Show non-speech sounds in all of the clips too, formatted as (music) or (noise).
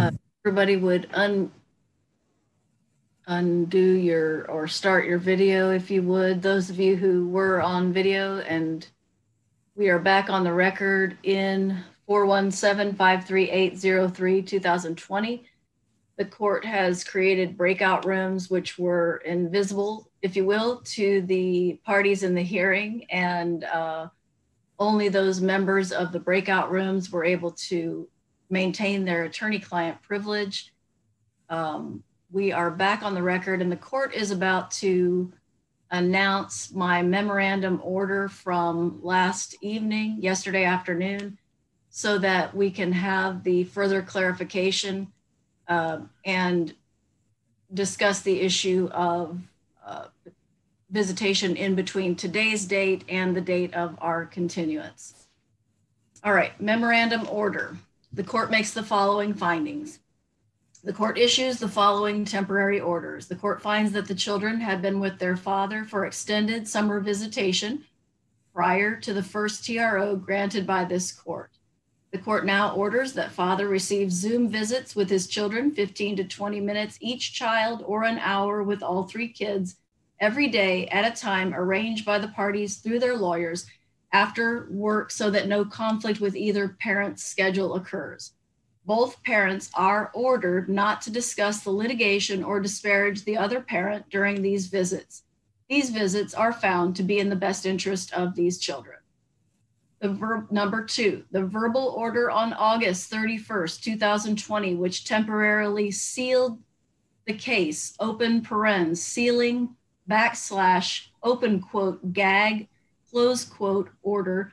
Uh, everybody would un undo your or start your video if you would. Those of you who were on video and we are back on the record in 417-538-03-2020. The court has created breakout rooms which were invisible, if you will, to the parties in the hearing and uh, only those members of the breakout rooms were able to maintain their attorney-client privilege. Um, we are back on the record and the court is about to announce my memorandum order from last evening, yesterday afternoon, so that we can have the further clarification uh, and discuss the issue of uh, visitation in between today's date and the date of our continuance. All right, memorandum order. The court makes the following findings. The court issues the following temporary orders. The court finds that the children had been with their father for extended summer visitation prior to the first TRO granted by this court. The court now orders that father receive Zoom visits with his children, 15 to 20 minutes each child, or an hour with all three kids every day at a time arranged by the parties through their lawyers after work so that no conflict with either parent's schedule occurs both parents are ordered not to discuss the litigation or disparage the other parent during these visits. These visits are found to be in the best interest of these children. The number two, the verbal order on August 31st, 2020, which temporarily sealed the case, open parens, sealing backslash open quote gag, close quote order,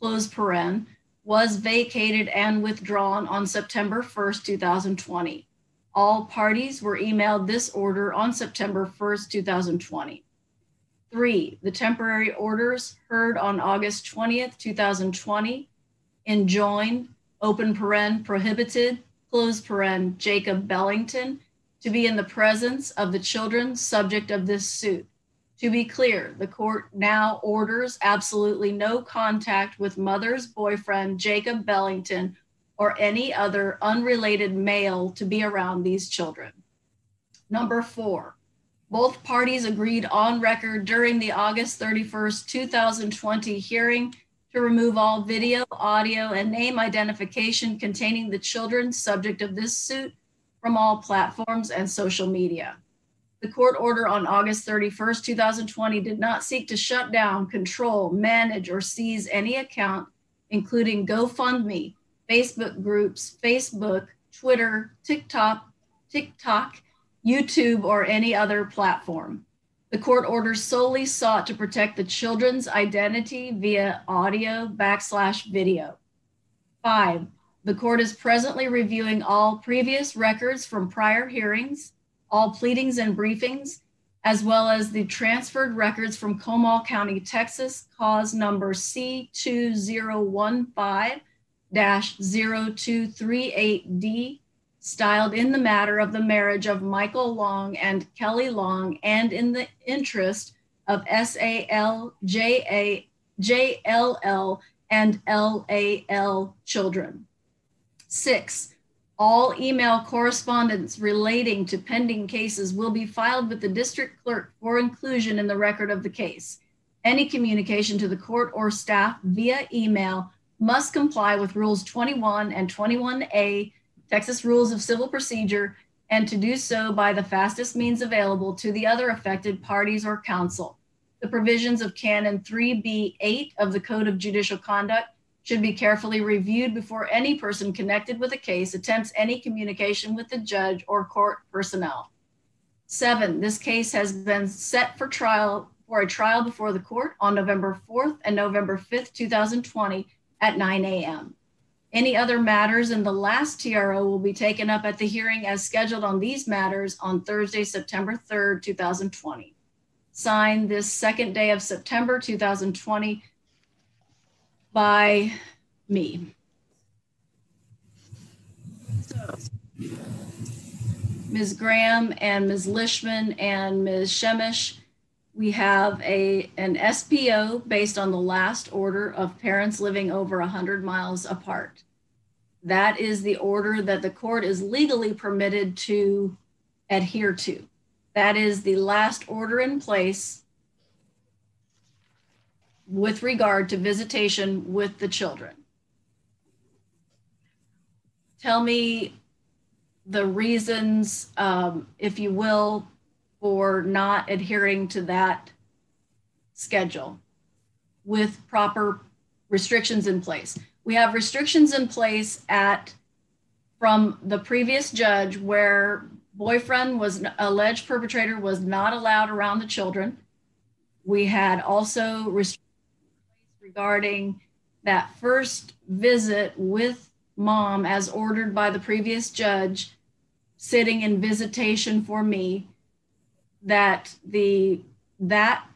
close paren, was vacated and withdrawn on September 1st, 2020. All parties were emailed this order on September 1st, 2020. Three, the temporary orders heard on August 20th, 2020, enjoined, open paren, prohibited, close paren, Jacob Bellington to be in the presence of the children subject of this suit to be clear, the court now orders absolutely no contact with mother's boyfriend, Jacob Bellington, or any other unrelated male to be around these children. Number four, both parties agreed on record during the August 31st, 2020 hearing to remove all video, audio, and name identification containing the children subject of this suit from all platforms and social media. The court order on August 31st, 2020 did not seek to shut down, control, manage, or seize any account, including GoFundMe, Facebook groups, Facebook, Twitter, TikTok, TikTok, YouTube, or any other platform. The court order solely sought to protect the children's identity via audio backslash video. Five, the court is presently reviewing all previous records from prior hearings, all pleadings and briefings, as well as the transferred records from Comal County, Texas, cause number C2015-0238D, styled in the matter of the marriage of Michael Long and Kelly Long, and in the interest of SALJA, and LAL children. Six, all email correspondence relating to pending cases will be filed with the district clerk for inclusion in the record of the case. Any communication to the court or staff via email must comply with Rules 21 and 21A, Texas Rules of Civil Procedure, and to do so by the fastest means available to the other affected parties or counsel. The provisions of Canon 3B8 of the Code of Judicial Conduct should be carefully reviewed before any person connected with a case attempts any communication with the judge or court personnel. Seven, this case has been set for trial for a trial before the court on November 4th and November 5th, 2020 at 9 a.m. Any other matters in the last TRO will be taken up at the hearing as scheduled on these matters on Thursday, September 3rd, 2020. Signed this second day of September 2020 by me. So, Ms. Graham and Ms. Lishman and Ms. Shemish, we have a, an SPO based on the last order of parents living over 100 miles apart. that is the order that the court is legally permitted to adhere to. That is the last order in place with regard to visitation with the children. Tell me the reasons, um, if you will, for not adhering to that schedule with proper restrictions in place. We have restrictions in place at from the previous judge where boyfriend was alleged perpetrator was not allowed around the children. We had also restrictions regarding that first visit with mom as ordered by the previous judge sitting in visitation for me that the that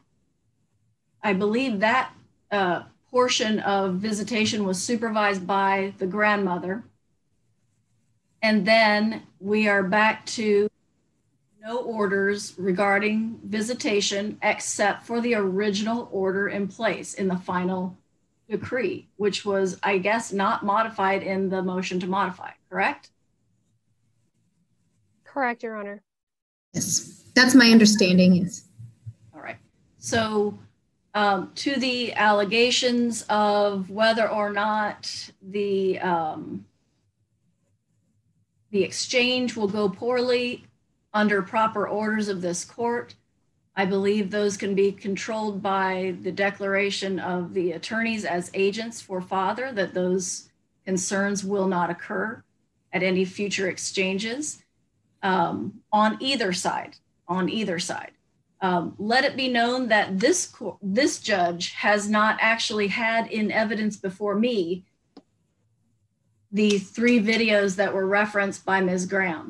i believe that uh, portion of visitation was supervised by the grandmother. And then we are back to no orders regarding visitation except for the original order in place in the final decree, which was, I guess, not modified in the motion to modify, correct? Correct, Your Honor. Yes, that's my understanding, yes. All right. So um, to the allegations of whether or not the um, the exchange will go poorly under proper orders of this court. I believe those can be controlled by the declaration of the attorneys as agents for father, that those concerns will not occur at any future exchanges um, on either side. On either side. Um, let it be known that this this judge has not actually had in evidence before me the three videos that were referenced by Ms. Graham.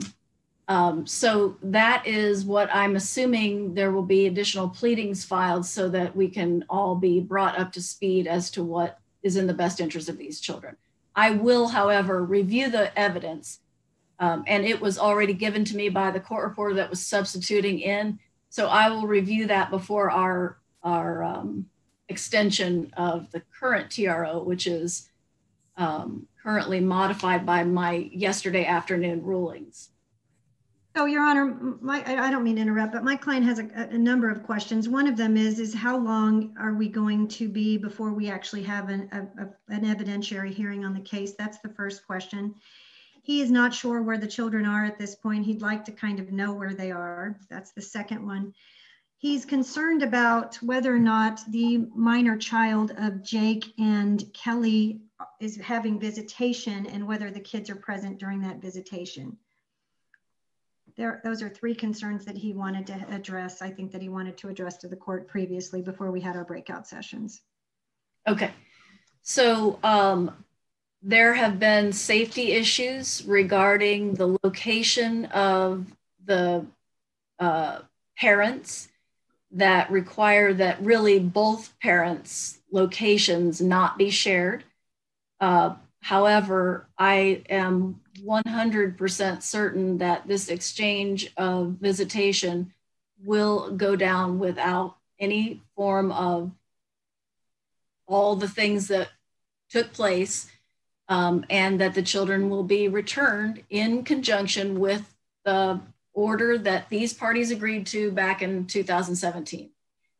Um, so that is what I'm assuming there will be additional pleadings filed so that we can all be brought up to speed as to what is in the best interest of these children. I will, however, review the evidence, um, and it was already given to me by the court reporter that was substituting in. So I will review that before our our um, extension of the current TRO, which is um, currently modified by my yesterday afternoon rulings. So, Your Honor, my, I don't mean to interrupt, but my client has a, a, number of questions. One of them is, is how long are we going to be before we actually have an, a, an evidentiary hearing on the case? That's the first question. He is not sure where the children are at this point. He'd like to kind of know where they are. That's the second one. He's concerned about whether or not the minor child of Jake and Kelly is having visitation and whether the kids are present during that visitation. There, those are three concerns that he wanted to address. I think that he wanted to address to the court previously before we had our breakout sessions. Okay. So um, there have been safety issues regarding the location of the uh, parents that require that really both parents' locations not be shared. Uh, however, I am 100% certain that this exchange of visitation will go down without any form of all the things that took place um, and that the children will be returned in conjunction with the order that these parties agreed to back in 2017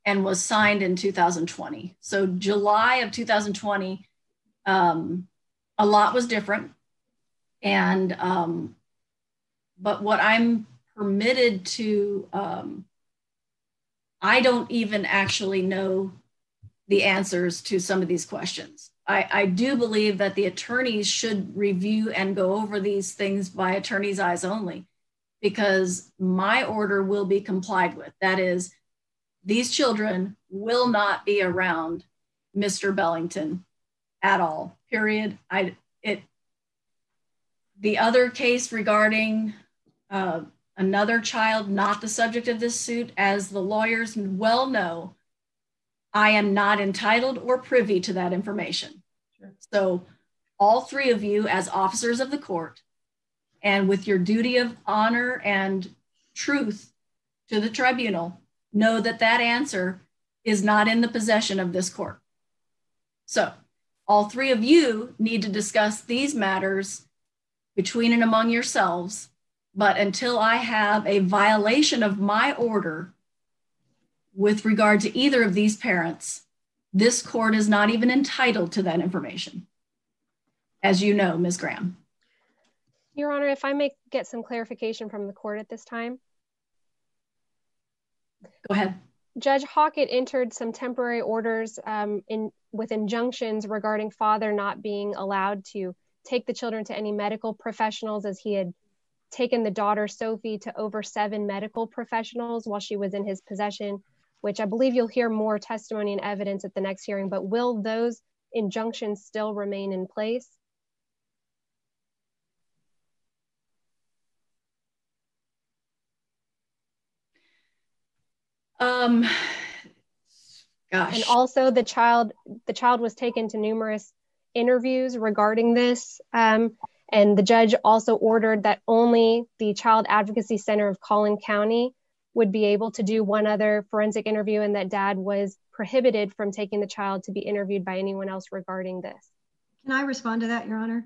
and was signed in 2020. So July of 2020 um, a lot was different. And, um, but what I'm permitted to, um, I don't even actually know the answers to some of these questions. I, I do believe that the attorneys should review and go over these things by attorney's eyes only because my order will be complied with. That is, these children will not be around Mr. Bellington at all. Period. I it. The other case regarding uh, another child, not the subject of this suit, as the lawyers well know, I am not entitled or privy to that information. Sure. So, all three of you, as officers of the court, and with your duty of honor and truth to the tribunal, know that that answer is not in the possession of this court. So, all three of you need to discuss these matters between and among yourselves, but until I have a violation of my order with regard to either of these parents, this court is not even entitled to that information. As you know, Ms. Graham. Your Honor, if I may get some clarification from the court at this time. Go ahead. Judge Hockett entered some temporary orders um, in with injunctions regarding father not being allowed to take the children to any medical professionals as he had taken the daughter Sophie to over seven medical professionals while she was in his possession, which I believe you'll hear more testimony and evidence at the next hearing. But will those injunctions still remain in place? Um, gosh. And also the child, the child was taken to numerous interviews regarding this. Um, and the judge also ordered that only the Child Advocacy Center of Collin County would be able to do one other forensic interview and that dad was prohibited from taking the child to be interviewed by anyone else regarding this. Can I respond to that, Your Honor?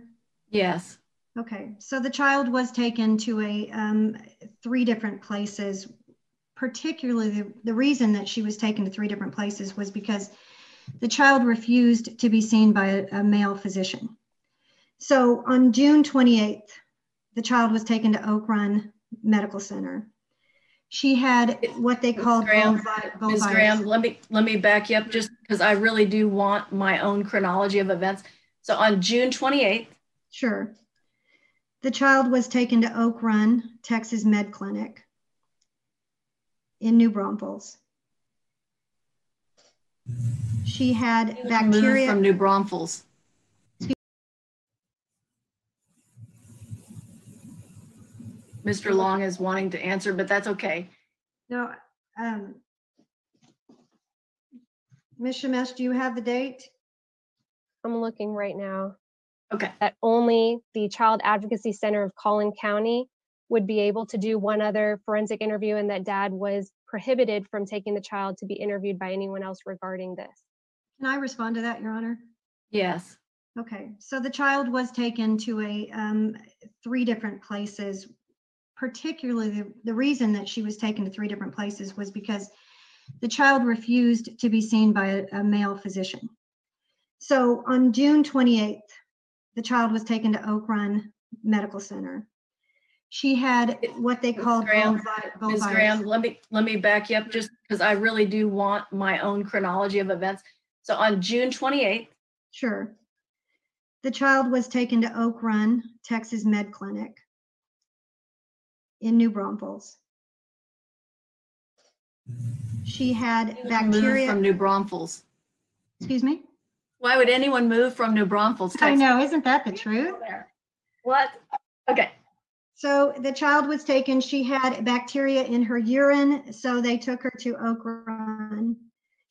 Yes. Okay, so the child was taken to a um, three different places. Particularly, the, the reason that she was taken to three different places was because the child refused to be seen by a, a male physician. So on June 28th, the child was taken to Oak Run Medical Center. She had what they called Graham, Ms. Graham, let me let me back you up just because I really do want my own chronology of events. So on June 28th, Sure. The child was taken to Oak Run, Texas Med Clinic in New Braunfels. She had moved bacteria. from New Braunfels. Mr. Long is wanting to answer, but that's okay. No, um, Ms. Shemesh, do you have the date? I'm looking right now Okay. that only the Child Advocacy Center of Collin County would be able to do one other forensic interview and that dad was prohibited from taking the child to be interviewed by anyone else regarding this. Can I respond to that, Your Honor? Yes. Okay, so the child was taken to a um, three different places. Particularly, the, the reason that she was taken to three different places was because the child refused to be seen by a, a male physician. So on June 28th, the child was taken to Oak Run Medical Center. She had what they called Graham, Ms. Graham, let me let me back you up just because I really do want my own chronology of events. So on June 28th, Sure. The child was taken to Oak Run, Texas Med Clinic in New Braunfels. She had bacteria. moved from New Braunfels. excuse me? Why would anyone move from New Braunfels, I know, isn't that the truth? What? Okay. So the child was taken, she had bacteria in her urine, so they took her to Oak Run.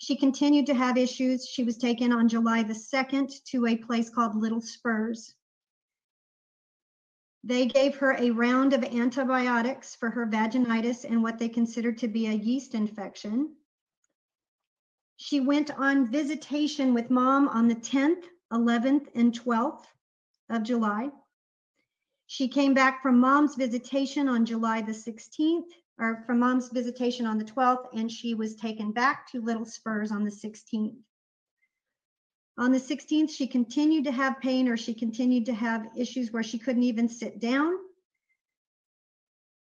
She continued to have issues. She was taken on July the 2nd to a place called Little Spurs. They gave her a round of antibiotics for her vaginitis and what they considered to be a yeast infection. She went on visitation with mom on the 10th, 11th, and 12th of July. She came back from mom's visitation on July the 16th, or from mom's visitation on the 12th, and she was taken back to Little Spurs on the 16th. On the 16th, she continued to have pain or she continued to have issues where she couldn't even sit down.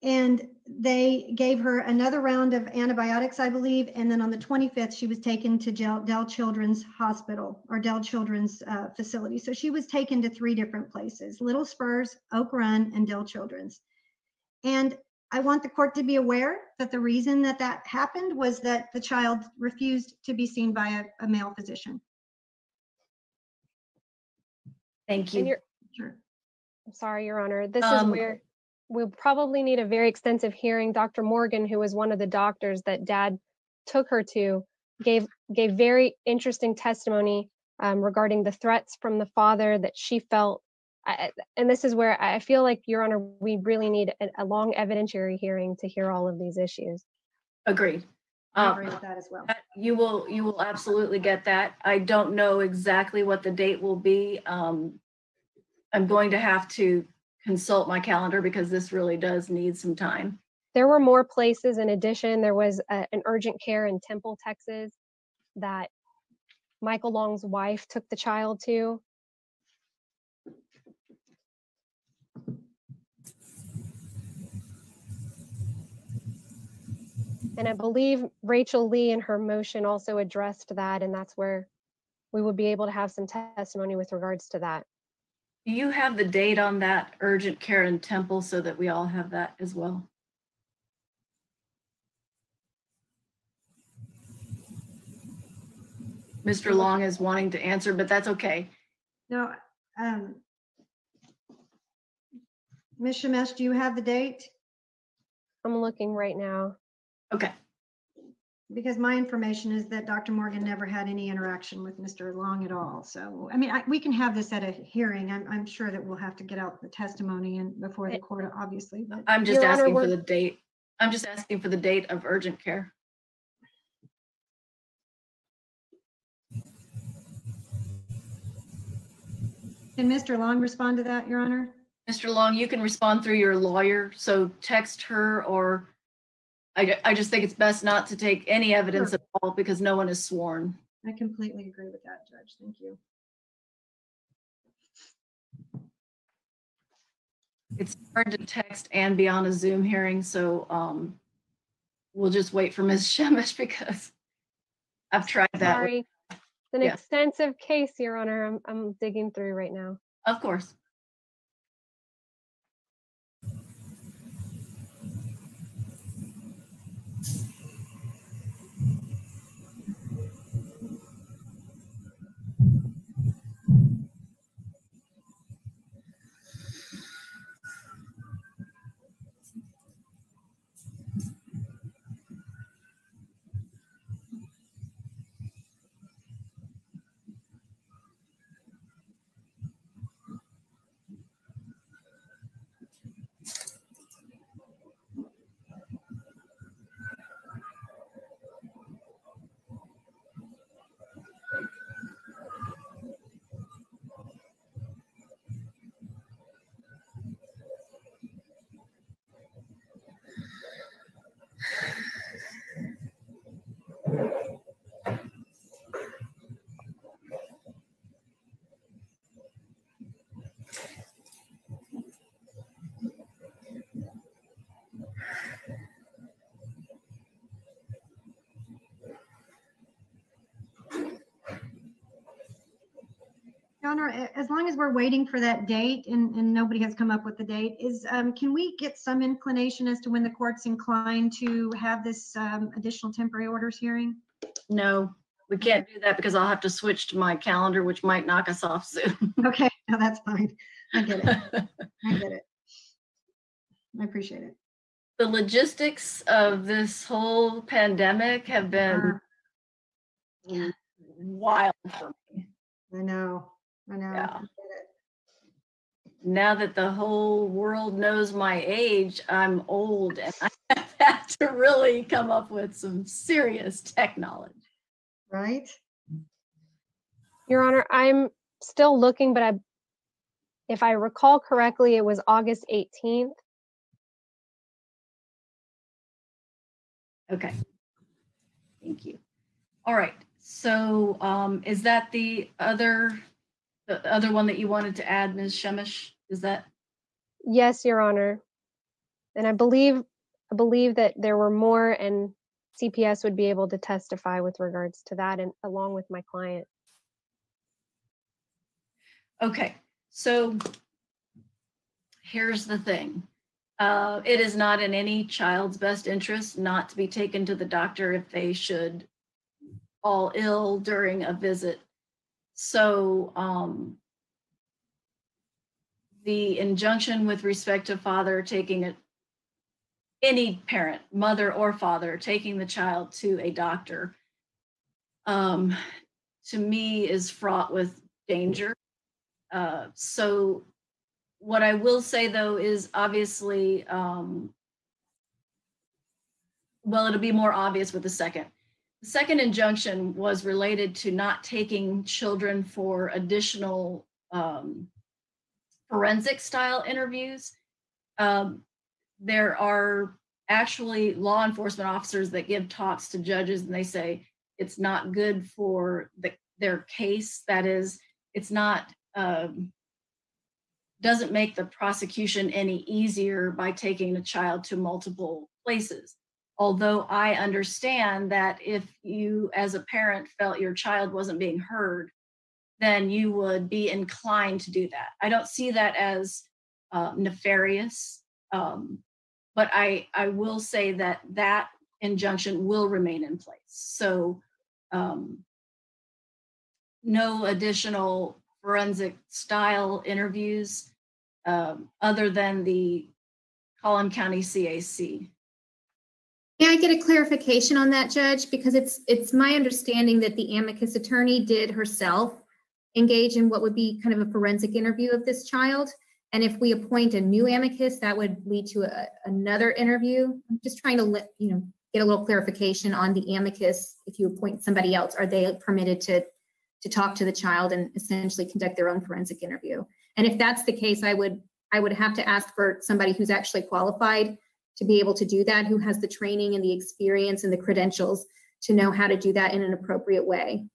And they gave her another round of antibiotics, I believe. And then on the 25th, she was taken to Dell, Children's Hospital or Dell Children's uh, facility. So she was taken to three different places Little Spurs, Oak Run, and Dell Children's. And I want the court to be aware that the reason that that happened was that the child refused to be seen by a, a male physician. Thank you. Sure. I'm sorry, Your Honor, this is Um, where we'll probably need a very extensive hearing. Dr. Morgan, who was one of the doctors that dad took her to, gave, gave very interesting testimony um, regarding the threats from the father that she felt. I- And this is where I feel like, Your Honor, we really need a, a long evidentiary hearing to hear all of these issues. Agreed. I Um, agree with that as well. You will, you will absolutely get that. I don't know exactly what the date will be. Um, I'm going to have to consult my calendar because this really does need some time. There were more places in addition. There was a, an urgent care in Temple, Texas that Michael Long's wife took the child to. And I believe Rachel Lee in her motion also addressed that, and that's where we would be able to have some testimony with regards to that. Do you have the date on that urgent care in Temple so that we all have that as well? Mr. Long is wanting to answer, but that's okay. No, um, Ms. Shemesh, do you have the date? I'm looking right now. Okay, Because my information is that Dr. Morgan never had any interaction with Mr. Long at all. So, I mean, I, we can have this at a hearing. I'm, I'm sure that we'll have to get out the testimony and before the eh, court, obviously, but I'm just Your Honor, asking for we're- the date. I'm just asking for the date of urgent care. can Mr. Long respond to that, Your Honor? Mr. Long, you can respond through your lawyer, so text her or I, I just think it's best not to take any evidence at all because no one is sworn. I completely agree with that, Judge. Thank you. It's hard to text and be on a Zoom hearing, so um, we'll just wait for Ms. (laughs) Shemish because I've tried that. Sorry. It's an Yeah. extensive case, Your Honor. I'm, I'm digging through right now. Of course. Your Honor, a- as long as we're waiting for that date and, and nobody has come up with the date, is, um, can we get some inclination as to when the court's inclined to have this, um, additional temporary orders hearing? No, we can't do that because I'll have to switch to my calendar, which might knock us off Zoom. (laughs) Okay, no, that's fine. I get it. (laughs) I get it. I appreciate it. The logistics of this whole pandemic have been Uh, wild for me. I know, I know. Yeah. I get it. Now that the whole world knows my age, I'm old and (laughs) I have had to really come up with some serious tech knowledge. Right? Your Honor, I'm still looking, but I, if I recall correctly, it was August 18th. Okay. Thank you. All right. So um, is that the other, the other one that you wanted to add, Ms. Shemish? Is that, Yes, Your Honor. And I believe, I believe that there were more and CPS would be able to testify with regards to that and along with my client. okay. So here's the thing. Uh, It is not in any child's best interest not to be taken to the doctor if they should fall ill during a visit. So um, the injunction with respect to father taking it, any parent, mother or father, taking the child to a doctor, um, to me is fraught with danger. Uh, so what I will say though is obviously, um, well, it'll be more obvious with the second. The second injunction was related to not taking children for additional um, forensic style interviews. Um, there are actually law enforcement officers that give talks to judges and they say it's not good for the, their case. That is, it's not, um, doesn't make the prosecution any easier by taking the child to multiple places. Although I understand that if you, as a parent, felt your child wasn't being heard, then you would be inclined to do that. I don't see that as uh, nefarious, um, but I I will say that that injunction will remain in place. So um, no additional forensic style interviews um, other than the Collin County CAC. May I get a clarification on that, Judge? Because it's, it's my understanding that the amicus attorney did herself engage in what would be kind of a forensic interview of this child. And if we appoint a new amicus, that would lead to a, another interview. I'm just trying to let, you know, get a little clarification on the amicus. If you appoint somebody else, are they permitted to, to talk to the child and essentially conduct their own forensic interview? And if that's the case, I would, I would have to ask for somebody who's actually qualified to be able to do that, who has the training and the experience and the credentials to know how to do that in an appropriate way.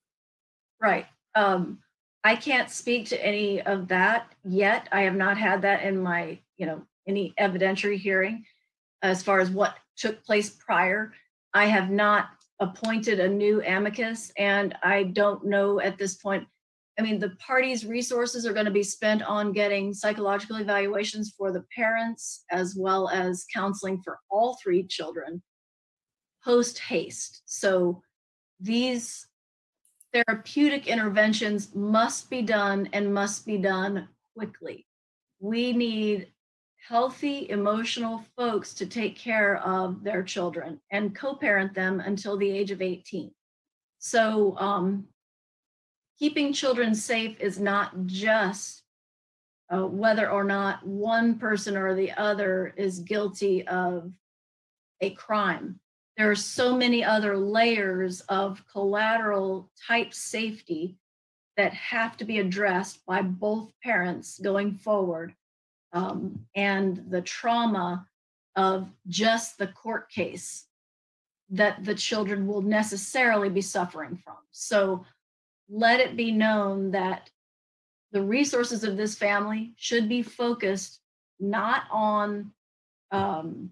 Right. Um, I can't speak to any of that yet. I have not had that in my, you know, any evidentiary hearing as far as what took place prior. I have not appointed a new amicus, and I don't know at this point. I mean, the parties' resources are going to be spent on getting psychological evaluations for the parents as well as counseling for all three children post haste. So these therapeutic interventions must be done and must be done quickly. We need healthy emotional folks to take care of their children and co-parent them until the age of 18 so um, keeping children safe is not just uh, whether or not one person or the other is guilty of a crime there are so many other layers of collateral type safety that have to be addressed by both parents going forward um, and the trauma of just the court case that the children will necessarily be suffering from. So let it be known that the resources of this family should be focused not on um,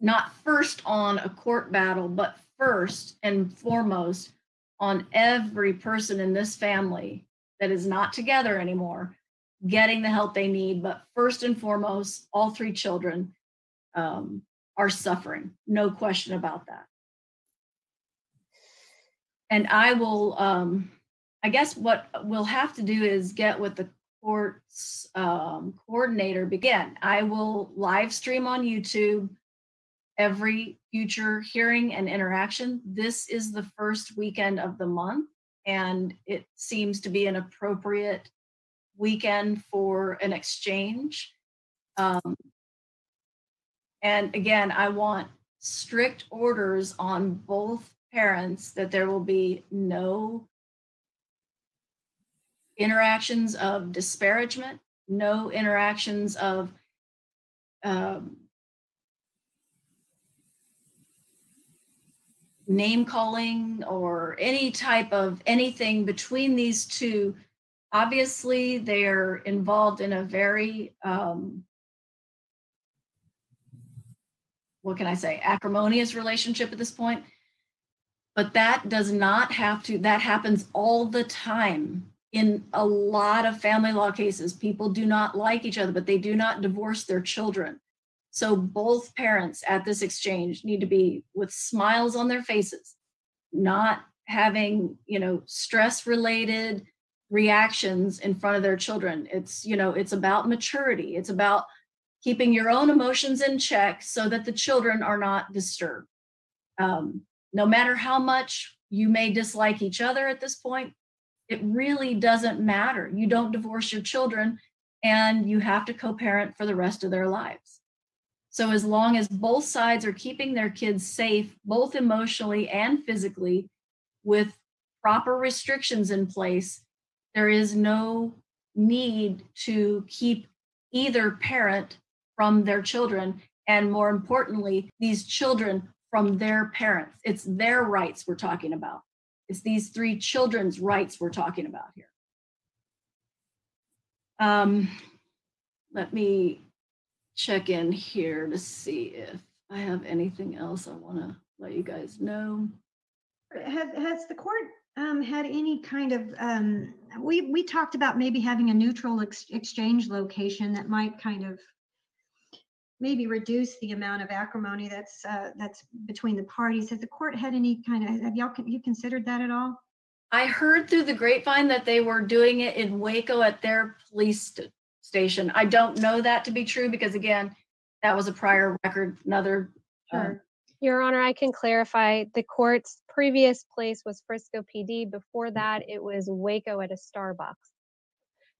not first on a court battle but first and foremost on every person in this family that is not together anymore getting the help they need. But first and foremost, all three children um, are suffering, no question about that. And I will, um, I guess what we'll have to do is get with the court's um, coordinator. Again, I will live stream on YouTube every future hearing and interaction. This is the first weekend of the month, and it seems to be an appropriate weekend for an exchange. Um, and again, I want strict orders on both parents that there will be no interactions of disparagement, no interactions of um, name calling or any type of anything between these two Obviously, they're involved in a very, um, what can I say, acrimonious relationship at this point. But that does not have to, that happens all the time in a lot of family law cases. People do not like each other, but they do not divorce their children. So both parents at this exchange need to be with smiles on their faces, not having, you know, stress related reactions in front of their children. It's, you know, it's about maturity. It's about keeping your own emotions in check so that the children are not disturbed. Um, no matter how much you may dislike each other at this point, it really doesn't matter. You don't divorce your children and you have to co parent for the rest of their lives. So, as long as both sides are keeping their kids safe, both emotionally and physically, with proper restrictions in place, there is no need to keep either parent from their children, and more importantly, these children from their parents. It's their rights we're talking about. It's these three children's rights we're talking about here. Um, let me check in here to see if I have anything else I want to let you guys know. Has, has the court um, had any kind of, um, we, we talked about maybe having a neutral ex- exchange location that might kind of maybe reduce the amount of acrimony that's, uh, that's between the parties. Has the court had any kind of, have y'all, con- you considered that at all? I heard through the grapevine that they were doing it in Waco at their police st- station. I don't know that to be true because again, that was a prior record, another. uh, Your Honor, I can clarify. The court's previous place was Frisco PD. Before that, it was Waco at a Starbucks.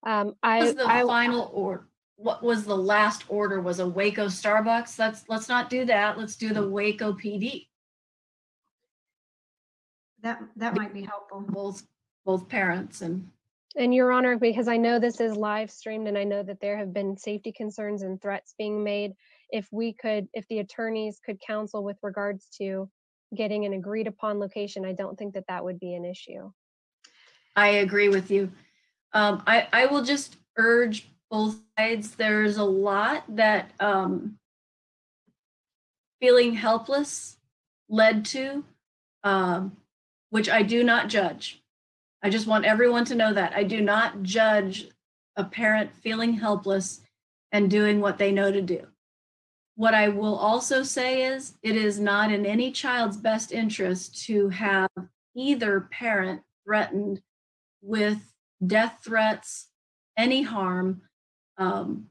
Um, What I, was the I, final or what was the last order was a Waco Starbucks? Let's, let's not do that. Let's do the Waco PD. That, that might be helpful. Both, both parents and and Your Honor, because I know this is live streamed and I know that there have been safety concerns and threats being made. If we could, if the attorneys could counsel with regards to getting an agreed upon location, I don't think that that would be an issue. I agree with you. Um, I, I will just urge both sides. There's a lot that um, feeling helpless led to, um, which I do not judge. I just want everyone to know that I do not judge a parent feeling helpless and doing what they know to do. What I will also say is it is not in any child's best interest to have either parent threatened with death threats, any harm. Um,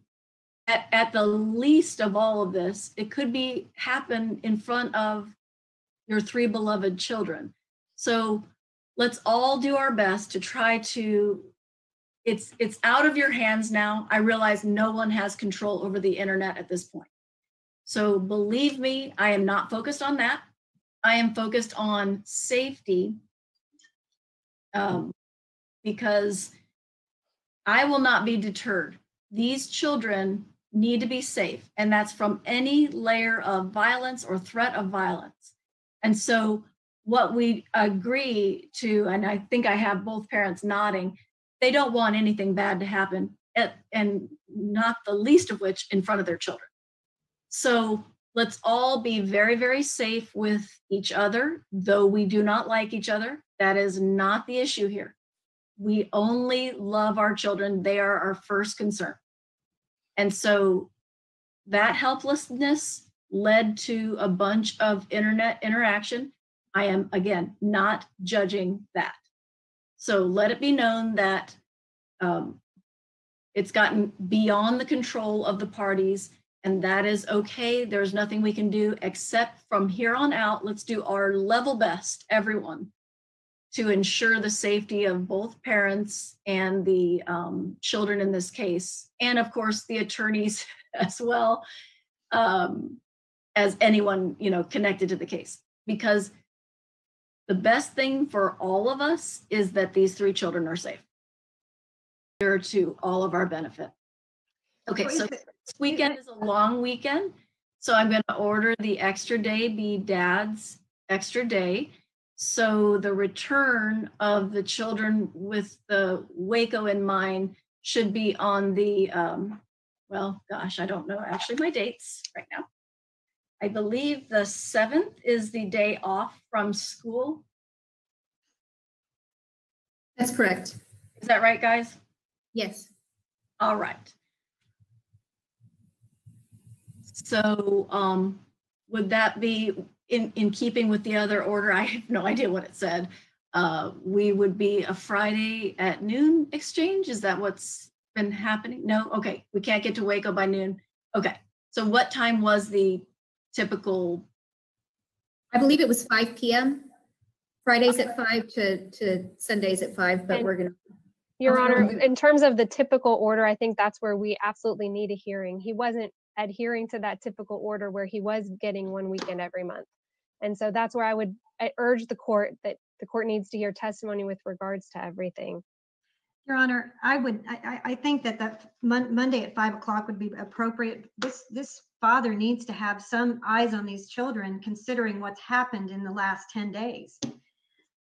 at, at the least of all of this, it could be happen in front of your three beloved children. So let's all do our best to try to it's it's out of your hands now. I realize no one has control over the internet at this point. So believe me, I am not focused on that. I am focused on safety um, because I will not be deterred. These children need to be safe, and that's from any layer of violence or threat of violence. And so, what we agree to, and I think I have both parents nodding, they don't want anything bad to happen, at, and not the least of which in front of their children. So, let's all be very, very safe with each other, though we do not like each other. That is not the issue here. We only love our children, they are our first concern. And so that helplessness led to a bunch of internet interaction. I am, again, not judging that. So let it be known that um, it's gotten beyond the control of the parties, and that is okay. There's nothing we can do except from here on out, let's do our level best, everyone, to ensure the safety of both parents and the um, children in this case, and of course the attorneys (laughs) as well um, as anyone you know connected to the case. Because the best thing for all of us is that these three children are safe. They're to all of our benefit. Okay, so this weekend is a long weekend, so I'm going to order the extra day be dad's extra day. So the return of the children with the Waco in mind should be on the, um, well, gosh, I don't know actually my dates right now. I believe the seventh is the day off from school. That's correct. Is that right, guys? Yes. All right. So, um, would that be in, in keeping with the other order? I have no idea what it said. Uh, we would be a Friday at noon exchange? Is that what's been happening? No? Okay, we can't get to Waco by noon. Okay, so what time was the typical? I believe it was five PM. Fridays at five to, to Sundays at five, but And- we're gonna, Your Honor, in terms of the typical order, I think that's where we absolutely need a hearing. He wasn't adhering to that typical order where he was getting one weekend every month. And so that's where I would I urge the court that the court needs to hear testimony with regards to everything. Your Honor, I would, I, I, think that that Mon- Monday at five o'clock would be appropriate. This, this father needs to have some eyes on these children considering what's happened in the last ten days.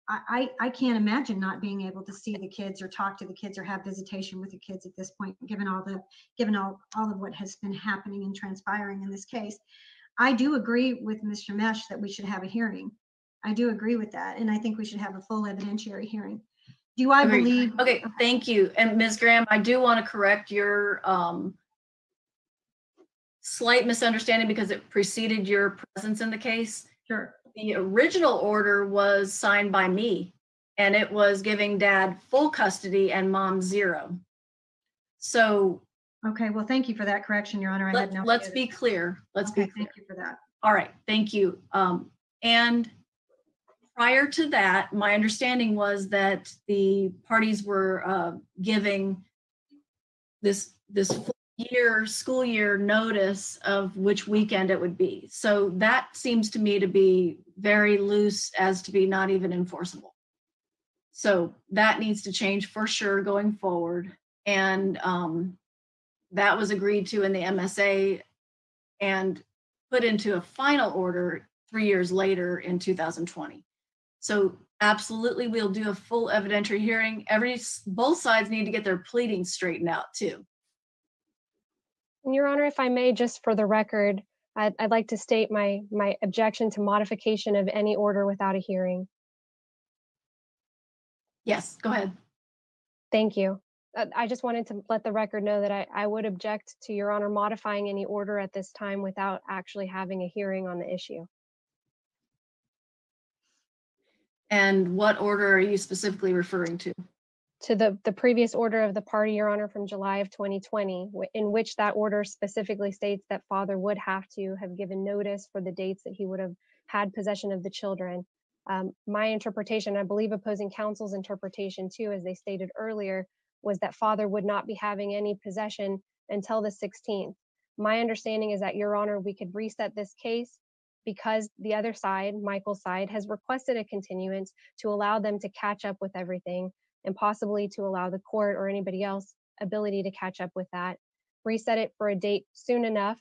I, I, I can't imagine not being able to see the kids or talk to the kids or have visitation with the kids at this point, given all the, given all, all of what has been happening and transpiring in this case. I do agree with Mr. Mesh that we should have a hearing. I do agree with that, and I think we should have a full evidentiary hearing. Do I Agreed. believe? Okay, thank you. And Ms. Graham, I do want to correct your um, slight misunderstanding because it preceded your presence in the case. Sure. The original order was signed by me and it was giving dad full custody and mom zero. So Okay, well, thank you for that correction, Your Honor. I had no. let's idea be clear. Let's be clear. Thank you for that. All right, thank you. Um, and prior to that, my understanding was that the parties were, uh, giving this, this full year, school year notice of which weekend it would be. So that seems to me to be very loose as to be not even enforceable. So that needs to change for sure going forward. And, um, that was agreed to in the MSA and put into a final order three years later in 2020. So absolutely, we'll do a full evidentiary hearing. Every, both sides need to get their pleading straightened out too. Your Honor, if I may, just for the record, I'd, I'd like to state my, my objection to modification of any order without a hearing. Yes, go ahead. Thank you. Uh, I just wanted to let the record know that I, I would object to Your Honor modifying any order at this time without actually having a hearing on the issue. And what order are you specifically referring to? To the, the previous order of the party, Your Honor, from July of 2020, in which that order specifically states that father would have to have given notice for the dates that he would have had possession of the children. Um, my interpretation, I believe opposing counsel's interpretation too, as they stated earlier, was that father would not be having any possession until the 16th. My understanding is that, Your Honor, we could reset this case because the other side, Michael's side, has requested a continuance to allow them to catch up with everything and possibly to allow the court or anybody else ability to catch up with that. Reset it for a date soon enough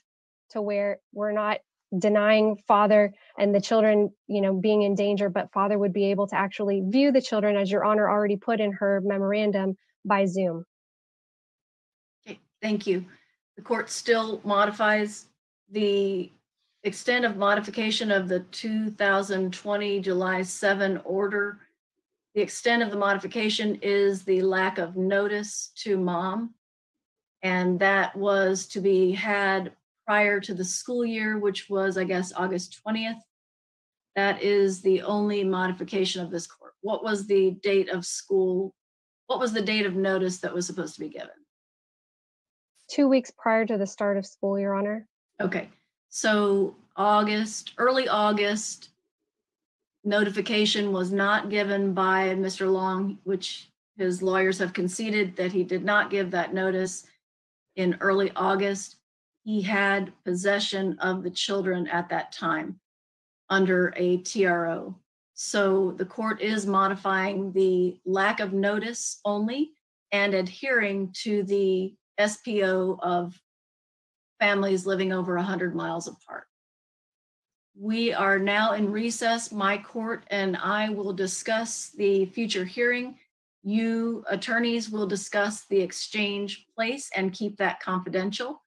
to where we're not denying father and the children, you know, being in danger, but father would be able to actually view the children, as Your Honor already put in her memorandum, by Zoom. Okay, thank you. The court still modifies the extent of modification of the 2020 July 7 order. The extent of the modification is the lack of notice to mom. And that was to be had prior to the school year, which was, I guess, August 20th. That is the only modification of this court. What was the date of school? What was the date of notice that was supposed to be given? Two weeks prior to the start of school, Your Honor. Okay, so August, early August, notification was not given by Mr. Long, which his lawyers have conceded that he did not give that notice in early August. He had possession of the children at that time under a TRO. So the court is modifying the lack of notice only and adhering to the SPO of families living over 100 miles apart. We are now in recess. My court and I will discuss the future hearing. You attorneys will discuss the exchange place and keep that confidential.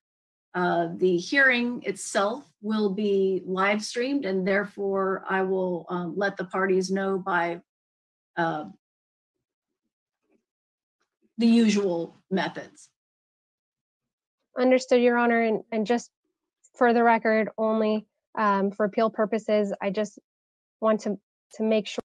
Uh, The hearing itself will be live streamed and therefore I will um, let the parties know by uh, the usual methods. Understood, Your Honor, and, and just for the record, only um, for appeal purposes, I just want to, to make sure